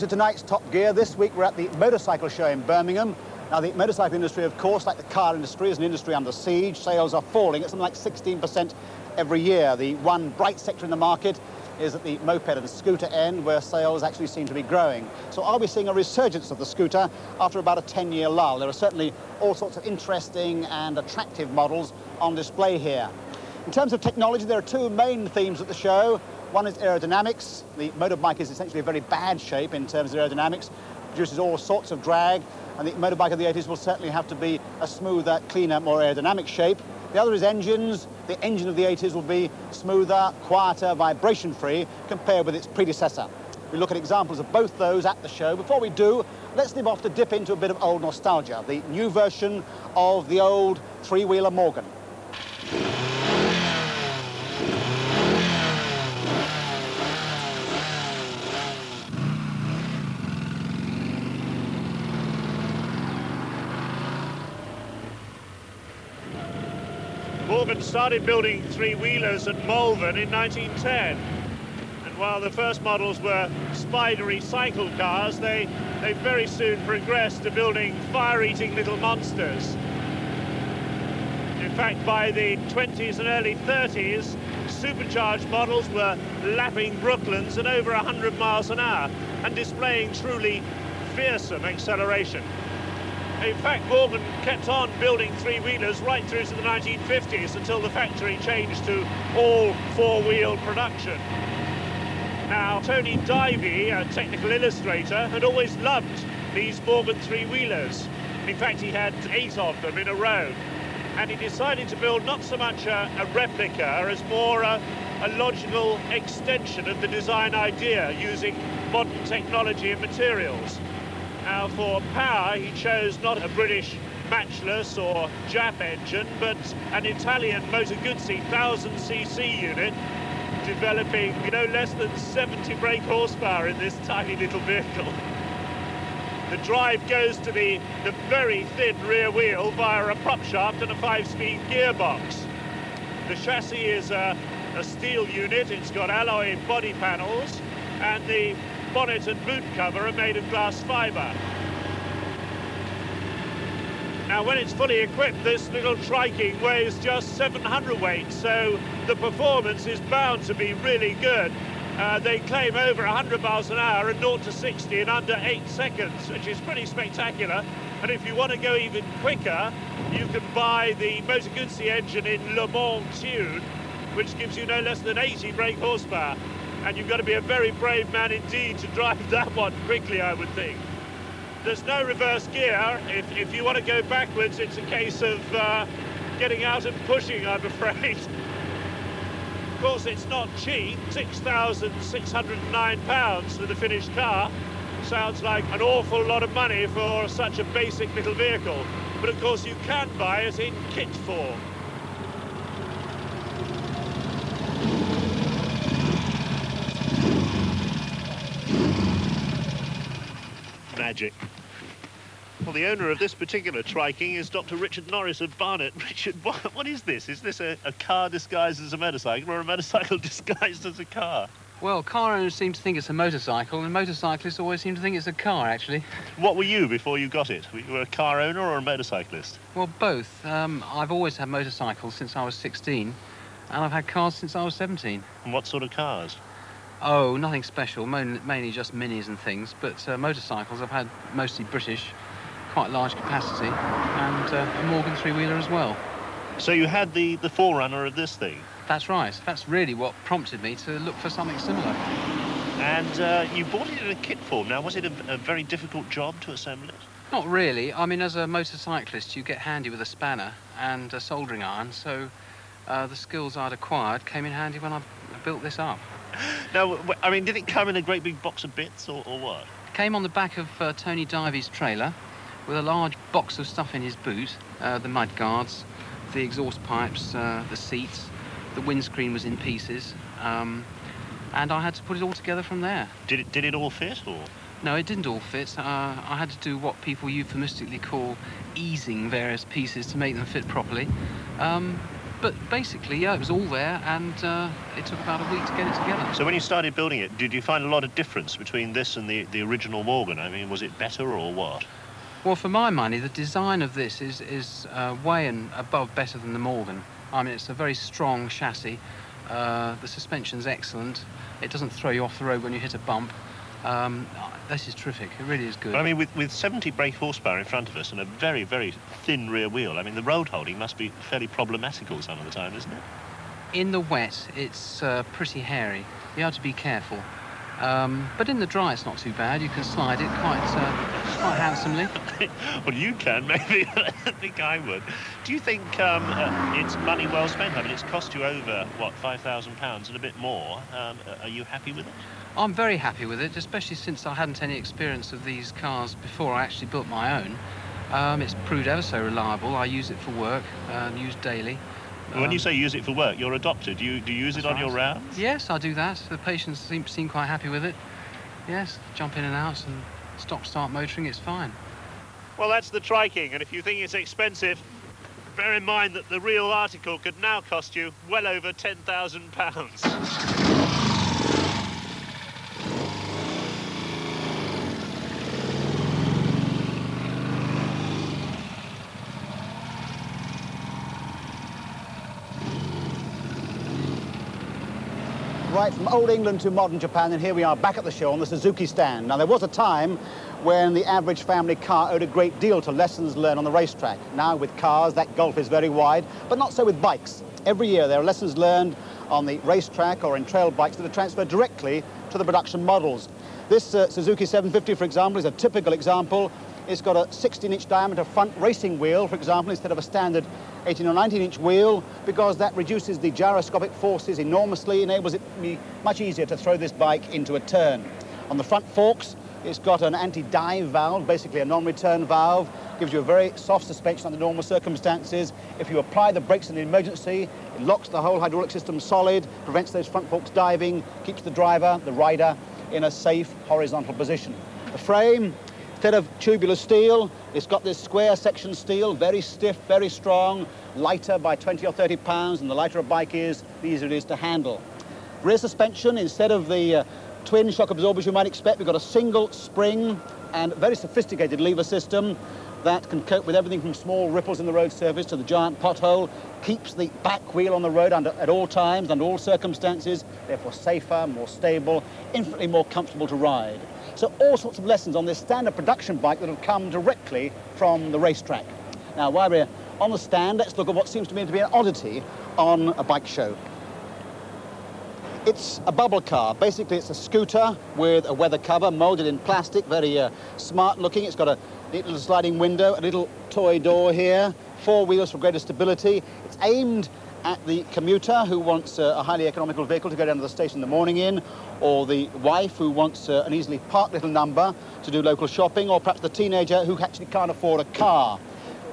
To tonight's Top Gear. This week we're at the motorcycle show in Birmingham. Now the motorcycle industry, of course, like the car industry, is an industry under siege. Sales are falling at something like 16% every year. The one bright sector in the market is at the moped and scooter end where sales actually seem to be growing. So are we seeing a resurgence of the scooter after about a 10-year lull? There are certainly all sorts of interesting and attractive models on display here. In terms of technology, there are two main themes at the show. One is aerodynamics. The motorbike is essentially a very bad shape in terms of aerodynamics, produces all sorts of drag, and the motorbike of the 80s will certainly have to be a smoother, cleaner, more aerodynamic shape. The other is engines. The engine of the 80s will be smoother, quieter, vibration-free compared with its predecessor. We look at examples of both those at the show. Before we do, let's leave off to dip into a bit of old nostalgia, the new version of the old three-wheeler Morgan. Morgan started building three-wheelers at Malvern in 1910. And while the first models were spidery cycle cars, they, they very soon progressed to building fire-eating little monsters. In fact, by the 20s and early 30s, supercharged models were lapping Brooklands at over 100 miles an hour and displaying truly fearsome acceleration. In fact, Morgan kept on building three-wheelers right through to the 1950s until the factory changed to all four-wheel production. Now, Tony Divey, a technical illustrator, had always loved these Morgan three-wheelers. In fact, he had eight of them in a row. And he decided to build not so much a, a replica as more a, a logical extension of the design idea using modern technology and materials. Now, for power, he chose not a British Matchless or Jap engine, but an Italian Moto Guzzi 1000cc unit, developing no less than 70 brake horsepower in this tiny little vehicle. The drive goes to the, the very thin rear wheel via a prop shaft and a five-speed gearbox. The chassis is a, a steel unit, it's got alloy body panels, and the bonnet and boot cover are made of glass fibre. Now, when it's fully equipped, this little Triking weighs just 700 weight, so the performance is bound to be really good. Uh, they claim over 100 miles an hour and 0 to 60 in under 8 seconds, which is pretty spectacular. And if you want to go even quicker, you can buy the Moto Guzzi engine in Le Mans tune, which gives you no less than 80 brake horsepower and you've got to be a very brave man indeed to drive that one quickly, I would think. There's no reverse gear. If, if you want to go backwards, it's a case of uh, getting out and pushing, I'm afraid. of course, it's not cheap, £6,609 for the finished car. Sounds like an awful lot of money for such a basic little vehicle. But of course, you can buy it in kit form. Magic. Well, the owner of this particular Triking is Dr. Richard Norris of Barnet. Richard, what, what is this? Is this a, a car disguised as a motorcycle or a motorcycle disguised as a car? Well, car owners seem to think it's a motorcycle, and motorcyclists always seem to think it's a car, actually. What were you before you got it? Were you a car owner or a motorcyclist? Well, both. Um, I've always had motorcycles since I was 16, and I've had cars since I was 17. And what sort of cars? Oh, nothing special, mainly just minis and things, but uh, motorcycles I've had mostly British, quite large capacity, and uh, a Morgan three-wheeler as well. So you had the, the forerunner of this thing? That's right. That's really what prompted me to look for something similar. And uh, you bought it in a kit form. Now, was it a, a very difficult job to assemble it? Not really. I mean, as a motorcyclist, you get handy with a spanner and a soldering iron, so uh, the skills I'd acquired came in handy when I built this up. now, I mean, did it come in a great big box of bits or, or what? It came on the back of uh, Tony Divey's trailer with a large box of stuff in his boot, uh, the mud guards, the exhaust pipes, uh, the seats, the windscreen was in pieces, um, and I had to put it all together from there. Did it, did it all fit, or...? No, it didn't all fit. Uh, I had to do what people euphemistically call easing various pieces to make them fit properly. Um, but basically, yeah, it was all there, and uh, it took about a week to get it together. So when you started building it, did you find a lot of difference between this and the, the original Morgan? I mean, was it better or what? Well, for my money, the design of this is, is uh, way and above better than the Morgan. I mean, it's a very strong chassis. Uh, the suspension's excellent. It doesn't throw you off the road when you hit a bump. Um, this is terrific. It really is good. I mean, with, with 70 brake horsepower in front of us and a very, very thin rear wheel, I mean, the road holding must be fairly problematical some of the time, isn't it? In the wet, it's uh, pretty hairy. You have to be careful. Um, but in the dry, it's not too bad. You can slide it quite, uh, quite handsomely. well, you can, maybe. I think I would. Do you think um, uh, it's money well spent? I mean, it's cost you over, what, £5,000 and a bit more. Um, are you happy with it? I'm very happy with it, especially since I hadn't any experience of these cars before I actually built my own. Um, it's proved ever so reliable. I use it for work, uh, use daily. When um, you say use it for work, you're a doctor. Do you, do you use it on right. your rounds? Yes, I do that. The patients seem, seem quite happy with it. Yes, jump in and out and stop, start motoring, it's fine. Well, that's the Triking, and if you think it's expensive, bear in mind that the real article could now cost you well over £10,000. Old England to modern Japan, and here we are back at the show on the Suzuki stand. Now, there was a time when the average family car owed a great deal to lessons learned on the racetrack. Now, with cars, that gulf is very wide, but not so with bikes. Every year, there are lessons learned on the racetrack or in trail bikes that are transferred directly to the production models. This uh, Suzuki 750, for example, is a typical example it's got a 16-inch diameter front racing wheel, for example, instead of a standard 18 or 19-inch wheel, because that reduces the gyroscopic forces enormously, enables it to be much easier to throw this bike into a turn. On the front forks, it's got an anti-dive valve, basically a non-return valve, gives you a very soft suspension under normal circumstances. If you apply the brakes in an emergency, it locks the whole hydraulic system solid, prevents those front forks diving, keeps the driver, the rider, in a safe horizontal position. The frame Instead of tubular steel, it's got this square section steel, very stiff, very strong, lighter by 20 or 30 pounds, and the lighter a bike is, the easier it is to handle. Rear suspension, instead of the uh, twin shock absorbers you might expect, we've got a single spring and very sophisticated lever system that can cope with everything from small ripples in the road surface to the giant pothole, keeps the back wheel on the road under, at all times, under all circumstances, therefore safer, more stable, infinitely more comfortable to ride. So all sorts of lessons on this standard production bike that have come directly from the racetrack. Now, while we're on the stand, let's look at what seems to me to be an oddity on a bike show. It's a bubble car. Basically, it's a scooter with a weather cover molded in plastic, very uh, smart looking. It's got a little sliding window, a little toy door here, four wheels for greater stability. It's aimed at the commuter who wants uh, a highly economical vehicle to go down to the station in the morning in, or the wife who wants uh, an easily parked little number to do local shopping, or perhaps the teenager who actually can't afford a car.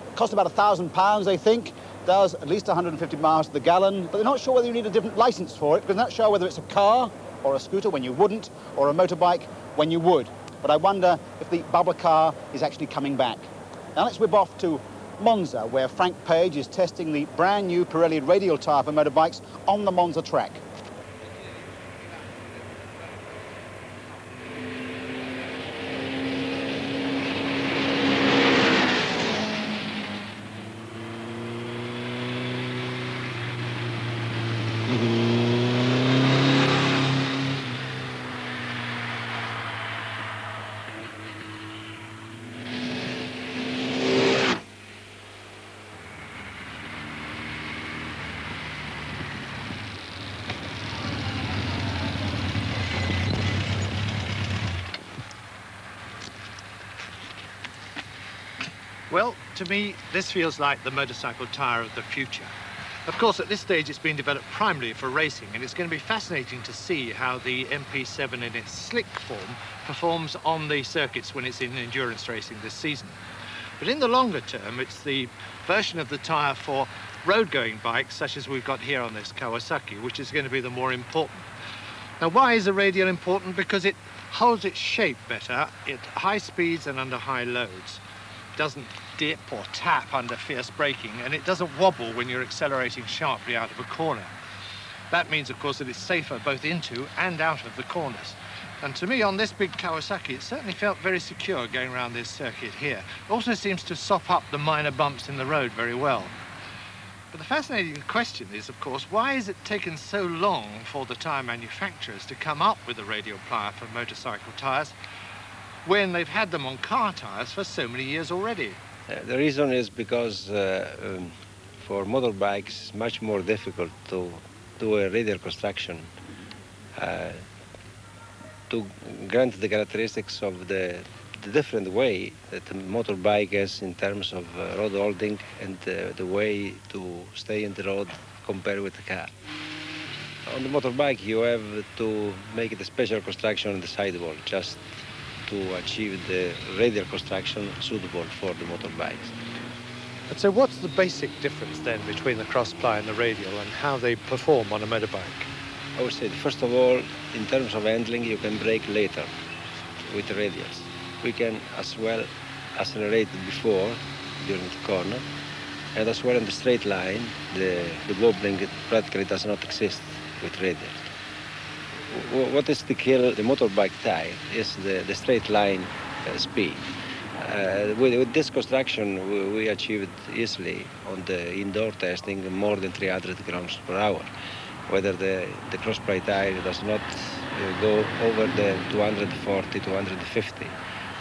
It costs about a thousand pounds, they think, does at least 150 miles to the gallon, but they're not sure whether you need a different license for it, because they're not sure whether it's a car or a scooter when you wouldn't, or a motorbike when you would. But I wonder if the bubble car is actually coming back. Now let's whip off to Monza, where Frank Page is testing the brand new Pirelli radial tyre for motorbikes on the Monza track. Well, to me, this feels like the motorcycle tyre of the future. Of course, at this stage, it's been developed primarily for racing, and it's going to be fascinating to see how the MP7 in its slick form performs on the circuits when it's in endurance racing this season. But in the longer term, it's the version of the tyre for road-going bikes, such as we've got here on this Kawasaki, which is going to be the more important. Now, why is the radial important? Because it holds its shape better at high speeds and under high loads. It doesn't dip or tap under fierce braking, and it doesn't wobble when you're accelerating sharply out of a corner. That means, of course, that it's safer both into and out of the corners. And to me, on this big Kawasaki, it certainly felt very secure going around this circuit here. It also seems to sop up the minor bumps in the road very well. But the fascinating question is, of course, why has it taken so long for the tyre manufacturers to come up with a radial plier for motorcycle tyres when they've had them on car tyres for so many years already? Uh, the reason is because uh, um, for motorbikes it's much more difficult to do a radial construction uh, to grant the characteristics of the, the, different way that the motorbike in terms of uh, road holding and uh, the way to stay in the road compared with the car. On the motorbike you have to make it a special construction on the sidewall just to achieve the radial construction suitable for the motorbikes. But so what's the basic difference then between the cross ply and the radial and how they perform on a motorbike? I would say, first of all, in terms of handling, you can brake later with the radials. We can as well accelerate before during the corner, and as well in the straight line, the, the wobbling practically does not exist with radials. What is to kill the motorbike tire is the, the straight line uh, speed. Uh, with, with, this construction, we, we, achieved easily on the indoor testing more than 300 grams per hour. Whether the, the cross-ply tire does not uh, go over the 240, 250.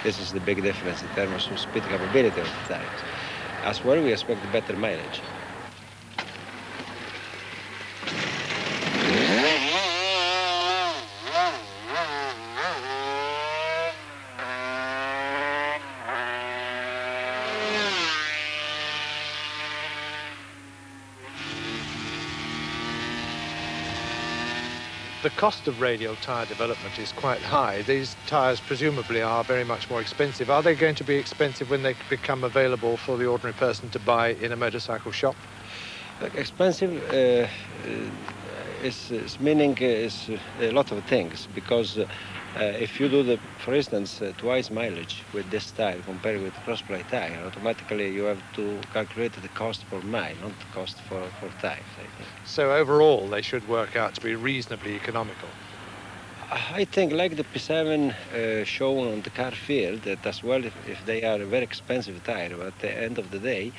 This is the big difference in terms of speed capability of the tires. As well, we expect better mileage. the cost of radial tyre development is quite high. These tyres presumably are very much more expensive. Are they going to be expensive when they become available for the ordinary person to buy in a motorcycle shop? Expensive uh, is, is, meaning is a lot of things because uh, uh, if you do the, for instance, uh, twice mileage with this tire compared with cross-ply tire, automatically you have to calculate the cost per mile, not the cost for, for tires. So overall, they should work out to be reasonably economical. I think like the P7 uh, shown on the car field, that as well if, if, they are a very expensive tire, but at the end of the day,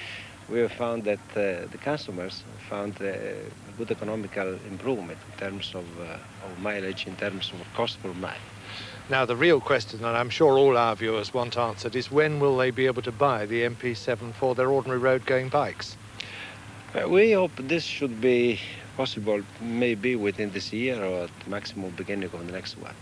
we have found that uh, the customers found a good economical improvement in terms of, uh, of mileage, in terms of cost per mile. Now, the real question, and I'm sure all our viewers want answered, is when will they be able to buy the MP7 for their ordinary road-going bikes? Uh, we hope this should be possible maybe within this year or at maximum beginning of the next one.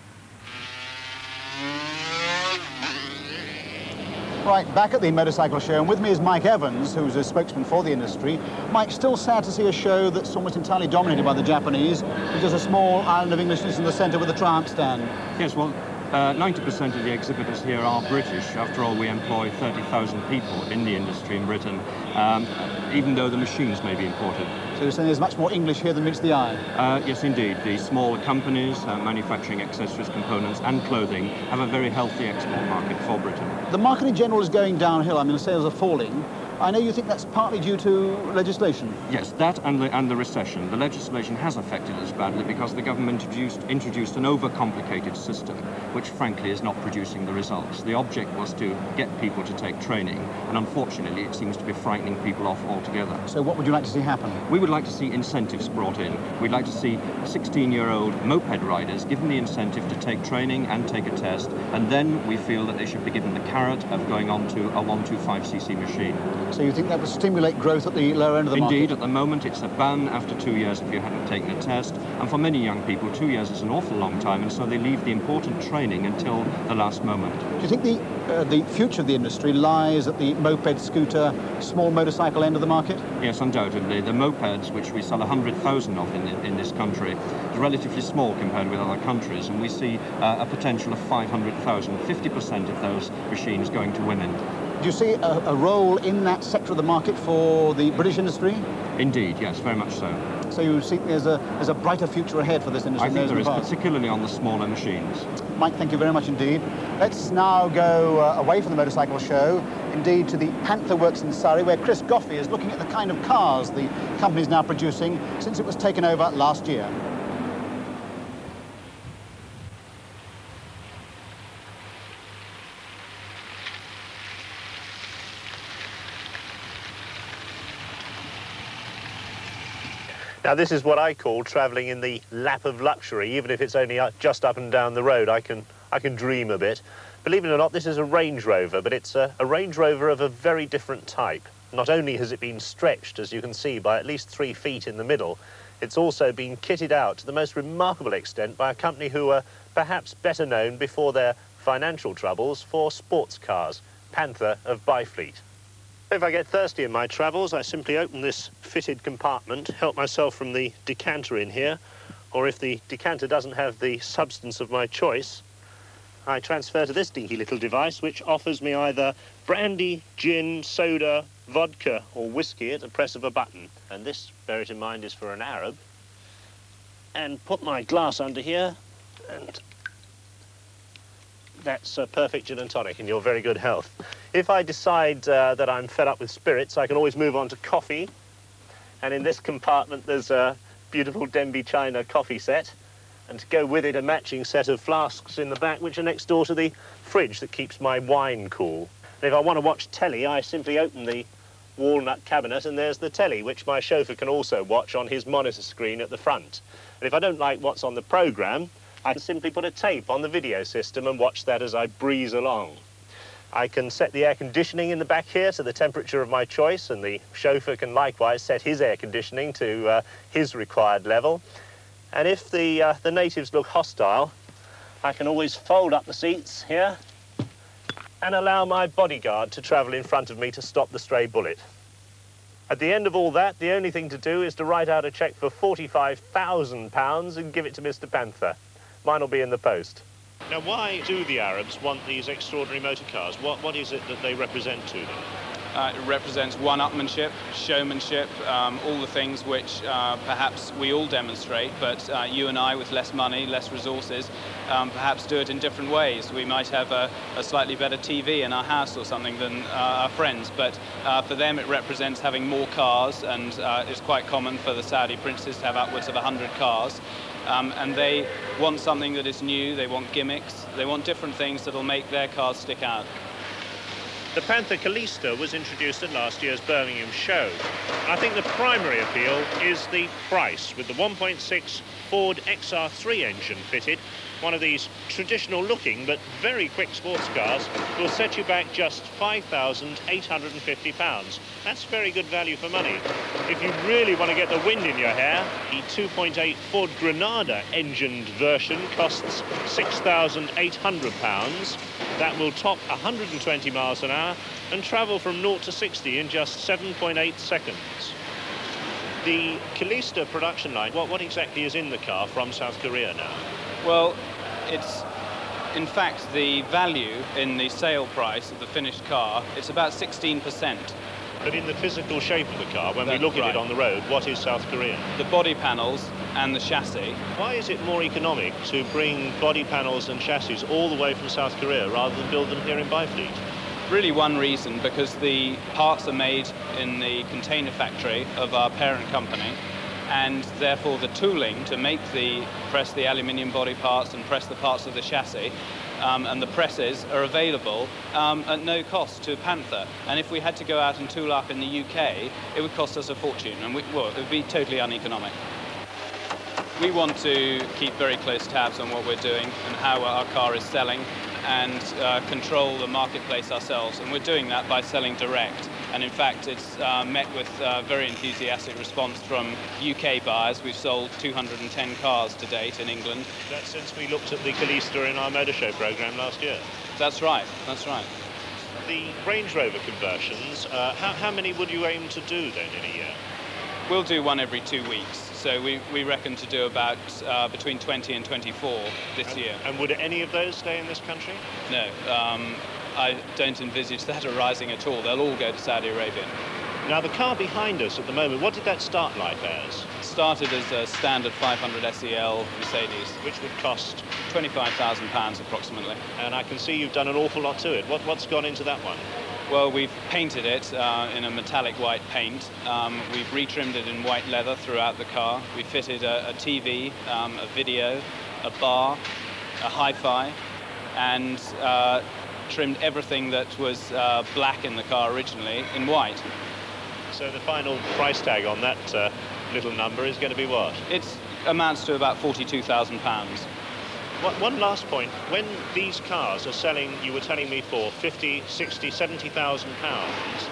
Right, back at the motorcycle show, and with me is Mike Evans, who's a spokesman for the industry. Mike, still sad to see a show that's almost entirely dominated by the Japanese, with just a small island of Englishness in the centre with a Triumph stand. Yes, well, 90% uh, of the exhibitors here are British. After all, we employ 30,000 people in the industry in Britain, um, even though the machines may be imported. So you're saying there's much more English here than meets the eye? Uh, yes, indeed. The smaller companies uh, manufacturing accessories, components and clothing have a very healthy export market for Britain. The market in general is going downhill. I mean, the sales are falling. I know you think that's partly due to legislation. Yes, that and the, and the recession. The legislation has affected us badly because the government introduced, introduced an overcomplicated system, which frankly is not producing the results. The object was to get people to take training, and unfortunately it seems to be frightening people off altogether. So what would you like to see happen? We would like to see incentives brought in. We'd like to see 16-year-old moped riders given the incentive to take training and take a test, and then we feel that they should be given the carrot of going on to a 125cc machine. So you think that would stimulate growth at the lower end of the Indeed, market? Indeed, at the moment it's a ban after two years if you hadn't taken a test. And for many young people, two years is an awful long time, and so they leave the important training until the last moment. Do you think the, uh, the future of the industry lies at the moped, scooter, small motorcycle end of the market? Yes, undoubtedly. The mopeds, which we sell 100,000 of in, in this country, is relatively small compared with other countries, and we see uh, a potential of 500,000, 50% of those machines going to women. Do you see a, a, role in that sector of the market for the British industry? Indeed, yes, very much so. So you see there's a, there's a brighter future ahead for this industry I think there is, particularly on the smaller machines. Mike, thank you very much indeed. Let's now go uh, away from the motorcycle show, indeed to the Panther Works in Surrey, where Chris Goffey is looking at the kind of cars the company is now producing since it was taken over last year. Now this is what I call travelling in the lap of luxury. Even if it's only uh, just up and down the road, I can, I can dream a bit. Believe it or not, this is a Range Rover, but it's a, a Range Rover of a very different type. Not only has it been stretched, as you can see, by at least three feet in the middle, it's also been kitted out to the most remarkable extent by a company who were perhaps better known before their financial troubles for sports cars, Panther of Byfleet. If I get thirsty in my travels, I simply open this fitted compartment, help myself from the decanter in here, or if the decanter doesn't have the substance of my choice, I transfer to this dinky little device, which offers me either brandy, gin, soda, vodka, or whiskey at the press of a button. And this, bear it in mind, is for an Arab. And put my glass under here, and that's a perfect gin and tonic in your very good health. If I decide uh, that I'm fed up with spirits, I can always move on to coffee. And in this compartment, there's a beautiful Denby China coffee set. And to go with it, a matching set of flasks in the back, which are next door to the fridge that keeps my wine cool. And if I want to watch telly, I simply open the walnut cabinet and there's the telly, which my chauffeur can also watch on his monitor screen at the front. And if I don't like what's on the programme, I can simply put a tape on the video system and watch that as I breeze along. I can set the air conditioning in the back here to the temperature of my choice, and the chauffeur can likewise set his air conditioning to uh, his required level. And if the, uh, the natives look hostile, I can always fold up the seats here and allow my bodyguard to travel in front of me to stop the stray bullet. At the end of all that, the only thing to do is to write out a cheque for £45,000 and give it to Mr. Panther. Mine will be in the post. Now, why do the Arabs want these extraordinary motor cars? What, what is it that they represent to them? Uh, it represents one-upmanship, showmanship, um, all the things which uh, perhaps we all demonstrate, but uh, you and I with less money, less resources, um, perhaps do it in different ways. We might have a, a slightly better TV in our house or something than uh, our friends, but uh, for them it represents having more cars, and uh, it's quite common for the Saudi princes to have upwards of 100 cars. Um, and they want something that is new, they want gimmicks, they want different things that'll make their cars stick out. The Panther Kallista was introduced at last year's Birmingham show. I think the primary appeal is the price, with the 1.6 Ford XR3 engine fitted one of these traditional looking but very quick sports cars will set you back just £5,850. That's very good value for money. If you really want to get the wind in your hair, the 2.8 Ford Granada engined version costs £6,800. That will top 120 miles an hour and travel from 0 to 60 in just 7.8 seconds. The Kallista production line, what, what exactly is in the car from South Korea now? Well, it's in fact the value in the sale price of the finished car, it's about 16%. But in the physical shape of the car, when we look at it on the road, what is South Korean? The body panels and the chassis. Why is it more economic to bring body panels and chassis all the way from South Korea rather than build them here in Byfleet? Really one reason, because the parts are made in the container factory of our parent company, and therefore the tooling to make the press the aluminium body parts and press the parts of the chassis um, and the presses are available um, at no cost to Panther. And if we had to go out and tool up in the UK, it would cost us a fortune, and we, well, it would be totally uneconomic. We want to keep very close tabs on what we're doing and how our car is selling and uh, control the marketplace ourselves. And we're doing that by selling direct. And in fact, it's uh, met with uh, very enthusiastic response from UK buyers. We've sold 210 cars to date in England. That's since we looked at the Kallista in our motor show programme last year. That's right, that's right. The Range Rover conversions, uh, how, how many would you aim to do then in a year? We'll do one every two weeks. So we, we reckon to do about uh, between 20 and 24 this and, year. And would any of those stay in this country? No. Um, I don't envisage that arising at all. They'll all go to Saudi Arabia. Now, the car behind us at the moment, what did that start life as? Started as a standard 500 SEL Mercedes, Which would cost, £25,000 approximately. and I can see you've done an awful lot to it. What, what's gone into that one? Well, we've painted it uh, in a metallic white paint. Um, we've retrimmed it in white leather throughout the car. We fitted a, a TV, um, a video, a bar, a hi-fi, and uh, trimmed everything that was uh, black in the car originally in white. So the final price tag on that uh, little number is going to be what? It amounts to about £42,000. One, last point. When these cars are selling, you were telling me, for 50, 60, 70,000 pounds,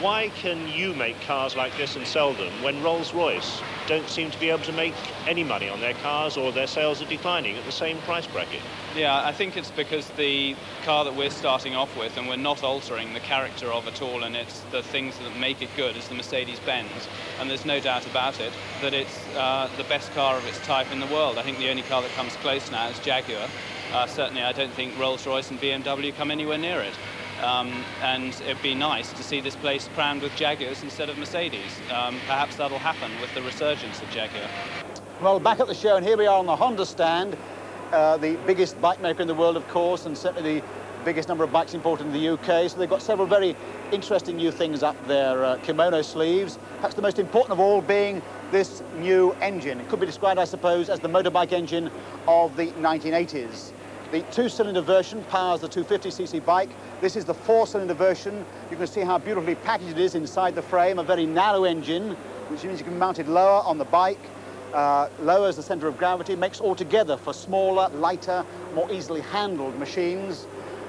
why can you make cars like this and sell them when Rolls-Royce don't seem to be able to make any money on their cars or their sales are declining at the same price bracket? Yeah, I think it's because the car that we're starting off with, and we're not altering the character of it all, and it's the things that make it good, is the Mercedes-Benz. And there's no doubt about it that it's uh, the best car of its type in the world. I think the only car that comes close now is Jaguar. Uh, certainly, I don't think Rolls-Royce and BMW come anywhere near it. Um, and it'd be nice to see this place crammed with Jaguars instead of Mercedes. Um, perhaps that'll happen with the resurgence of Jaguar. Well, back at the show, and here we are on the Honda stand, uh, the biggest bike maker in the world, of course, and certainly the biggest number of bikes imported in the UK. So they've got several very interesting new things up their uh, kimono sleeves. Perhaps the most important of all being this new engine. It could be described, I suppose, as the motorbike engine of the 1980s. The two-cylinder version powers the 250cc bike. This is the four-cylinder version. You can see how beautifully packaged it is inside the frame, a very narrow engine, which means you can mount it lower on the bike, uh, lowers the center of gravity, makes altogether for smaller, lighter, more easily handled machines.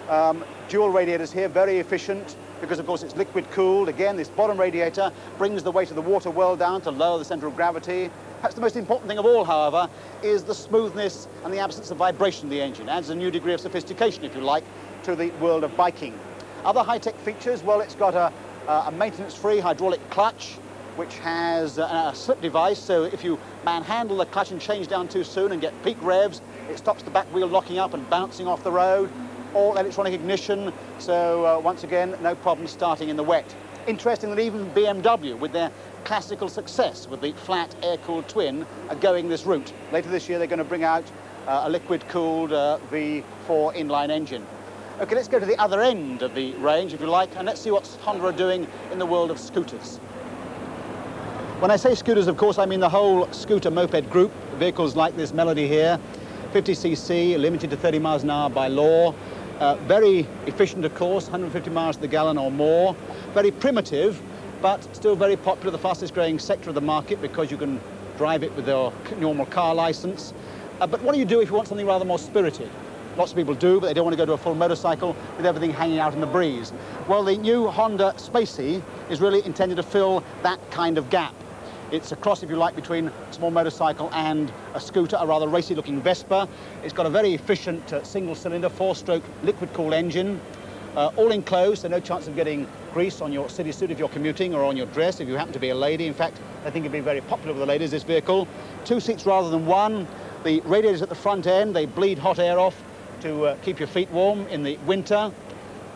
Um, dual radiators here, very efficient, because of course it's liquid cooled. Again, this bottom radiator brings the weight of the water well down to lower the center of gravity. Perhaps the most important thing of all, however, is the smoothness and the absence of vibration of the engine. Adds a new degree of sophistication, if you like, to the world of biking. Other high-tech features, well, it's got a, a maintenance-free hydraulic clutch, which has a, slip device, so if you manhandle the clutch and change down too soon and get peak revs, it stops the back wheel locking up and bouncing off the road. All electronic ignition, so uh, once again, no problem starting in the wet. Interesting that even BMW, with their classical success with the flat air-cooled twin, are going this route. Later this year, they're going to bring out uh, a liquid-cooled uh, V4 inline engine. Okay, let's go to the other end of the range, if you like, and let's see what Honda are doing in the world of scooters. When I say scooters, of course, I mean the whole scooter moped group, vehicles like this Melody here, 50cc, limited to 30 miles an hour by law, uh, very efficient, of course, 150 miles to the gallon or more, very primitive, but still very popular, the fastest growing sector of the market because you can drive it with your normal car license. Uh, but what do you do if you want something rather more spirited? Lots of people do, but they don't want to go to a full motorcycle with everything hanging out in the breeze. Well, the new Honda Spacy is really intended to fill that kind of gap. It's a cross, if you like, between a small motorcycle and a scooter, a rather racy-looking Vespa. It's got a very efficient uh, single-cylinder, four-stroke liquid-cooled engine, uh, all enclosed, so no chance of getting grease on your city suit if you're commuting or on your dress if you happen to be a lady. In fact, I think it'd be very popular with the ladies, this vehicle. Two seats rather than one. The radiators at the front end, they bleed hot air off to uh, keep your feet warm in the winter.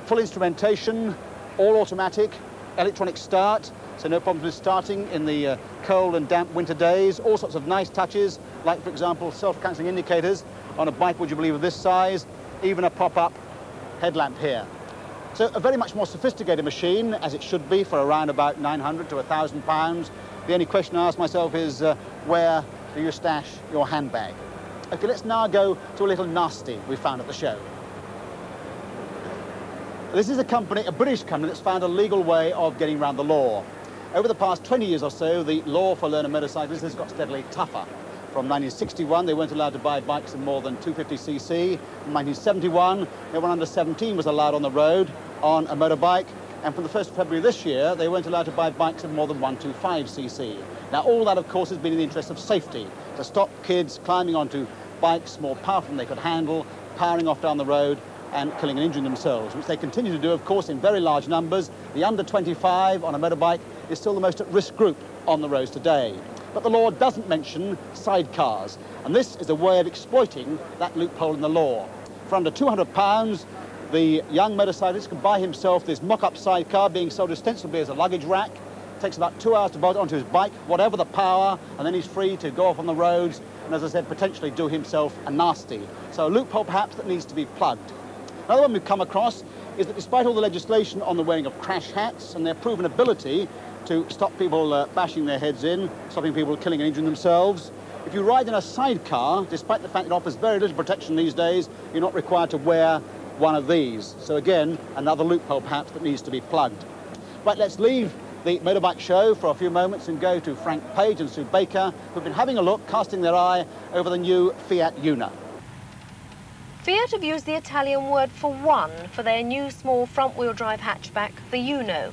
Full instrumentation, all automatic, electronic start, so no problems with starting in the uh, cold and damp winter days. All sorts of nice touches, like, for example, self-cancelling indicators on a bike, would you believe, of this size, even a pop-up headlamp here. So a very much more sophisticated machine, as it should be, for around about 900 to 1,000 pounds. The only question I ask myself is, uh, where do you stash your handbag? Okay, let's now go to a little nasty we found at the show. This is a company, a British company, that's found a legal way of getting around the law. Over the past 20 years or so, the law for learner motorcyclists has got steadily tougher. From 1961, they weren't allowed to buy bikes of more than 250cc. From 1971, no one under 17 was allowed on the road on a motorbike. And from the 1st of February this year, they weren't allowed to buy bikes of more than 125cc. Now, all that, of course, has been in the interest of safety, to stop kids climbing onto bikes more powerful than they could handle, powering off down the road and killing and injuring themselves, which they continue to do, of course, in very large numbers. The under 25 on a motorbike is still the most at-risk group on the roads today. But the law doesn't mention sidecars, and this is a way of exploiting that loophole in the law. For under 200 pounds, the young motorcyclist can buy himself this mock-up sidecar being sold ostensibly as a luggage rack, It takes about two hours to bolt onto his bike, whatever the power, and then he's free to go off on the roads and, as I said, potentially do himself a nasty. So a loophole perhaps that needs to be plugged. Another one we've come across is that despite all the legislation on the wearing of crash hats and their proven ability to stop people uh, bashing their heads in, stopping people killing and injuring themselves, if you ride in a sidecar, despite the fact it offers very little protection these days, you're not required to wear one of these. So again, another loophole perhaps that needs to be plugged. Right, let's leave the motorbike show for a few moments and go to Frank Page and Sue Baker, who've been having a look, casting their eye over the new Fiat Uno. Fiat have used the Italian word for one for their new small front-wheel drive hatchback, the Uno.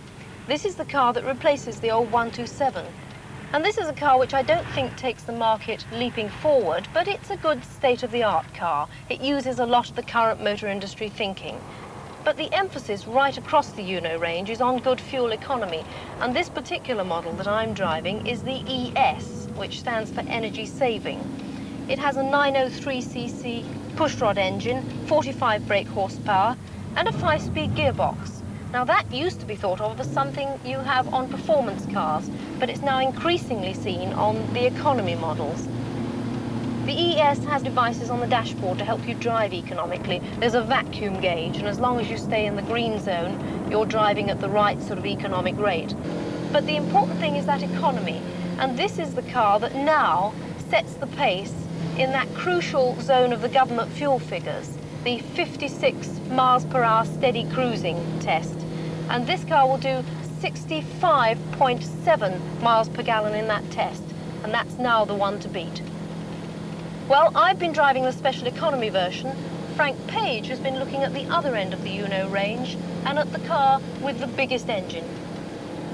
This is the car that replaces the old 127. And this is a car which I don't think takes the market leaping forward, but it's a good state-of-the-art car. It uses a lot of the current motor industry thinking. But the emphasis right across the Uno range is on good fuel economy. And this particular model that I'm driving is the ES, which stands for energy saving. It has a 903cc pushrod engine, 45 brake horsepower, and a five-speed gearbox. Now that used to be thought of as something you have on performance cars, but it's now increasingly seen on the economy models. The ES has devices on the dashboard to help you drive economically. There's a vacuum gauge, and as long as you stay in the green zone, you're driving at the right sort of economic rate. But the important thing is that economy, and this is the car that now sets the pace in that crucial zone of the government fuel figures the 56 miles per hour steady cruising test. And this car will do 65.7 miles per gallon in that test. And that's now the one to beat. Well, I've been driving the special economy version. Frank Page has been looking at the other end of the Uno range and at the car with the biggest engine.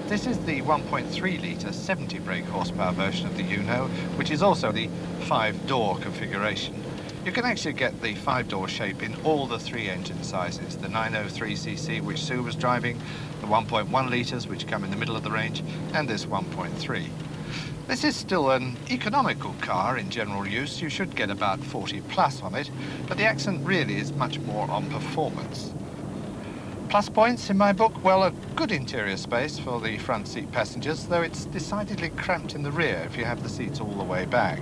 This is the 1.3 litre 70 brake horsepower version of the Uno, which is also the five-door configuration. You can actually get the five-door shape in all the three engine sizes, the 903cc which Sue was driving, the 1.1 litres which come in the middle of the range, and this 1.3. This is still an economical car in general use. You should get about 40 plus on it, but the accent really is much more on performance. Plus points in my book, well, a good interior space for the front seat passengers, though it's decidedly cramped in the rear if you have the seats all the way back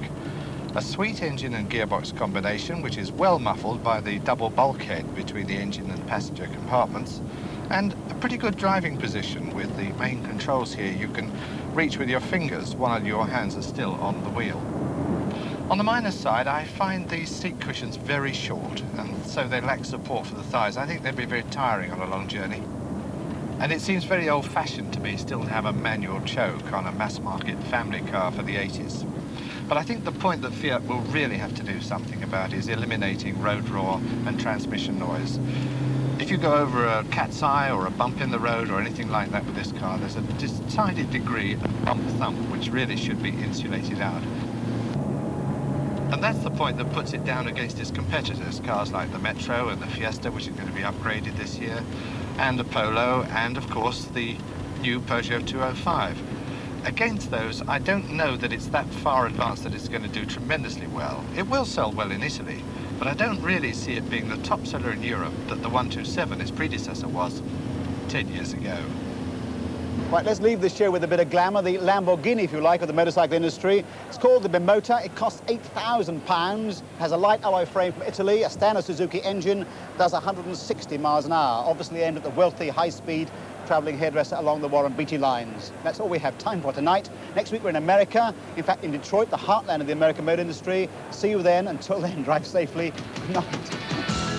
a sweet engine and gearbox combination which is well muffled by the double bulkhead between the engine and passenger compartments and a pretty good driving position with the main controls here you can reach with your fingers while your hands are still on the wheel. On the minus side I find these seat cushions very short and so they lack support for the thighs. I think they'd be very tiring on a long journey. And it seems very old-fashioned to me still to have a manual choke on a mass-market family car for the 80s. But I think the point that Fiat will really have to do something about is eliminating road roar and transmission noise. If you go over a cat's eye or a bump in the road or anything like that with this car, there's a decided degree of bump thump which really should be insulated out. And that's the point that puts it down against its competitors, cars like the Metro and the Fiesta, which are going to be upgraded this year, and the Polo, and of course the new Peugeot 205. Against those, I don't know that it's that far advanced that it's going to do tremendously well. It will sell well in Italy, but I don't really see it being the top seller in Europe that the 127, its predecessor, was 10 years ago. Right, let's leave this show with a bit of glamour, the Lamborghini, if you like, of the motorcycle industry. It's called the Bimota. It costs £8,000, has a light alloy frame from Italy, a standard Suzuki engine, does 160 miles an hour, obviously aimed at the wealthy, high-speed travelling hairdresser along the Warren Beatty lines. That's all we have time for tonight. Next week we're in America, in fact in Detroit, the heartland of the American motor industry. See you then. Until then, drive safely. Good night.